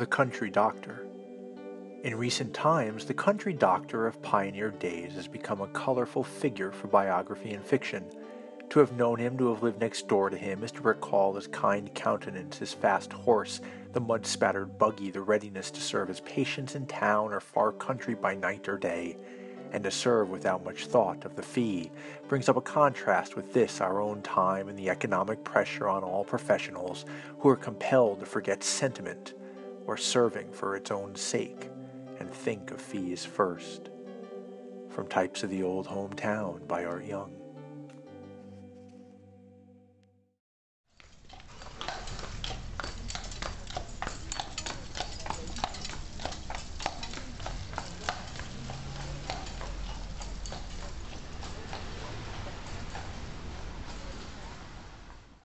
The Country Doctor. In recent times, the country doctor of pioneer days has become a colorful figure for biography and fiction. To have known him, to have lived next door to him, is to recall his kind countenance, his fast horse, the mud spattered buggy, the readiness to serve his patients in town or far country by night or day, and to serve without much thought of the fee, brings up a contrast with this our own time and the economic pressure on all professionals who are compelled to forget sentiment or serving for its own sake and think of fees first. From Types of the Old Hometown by Art Young.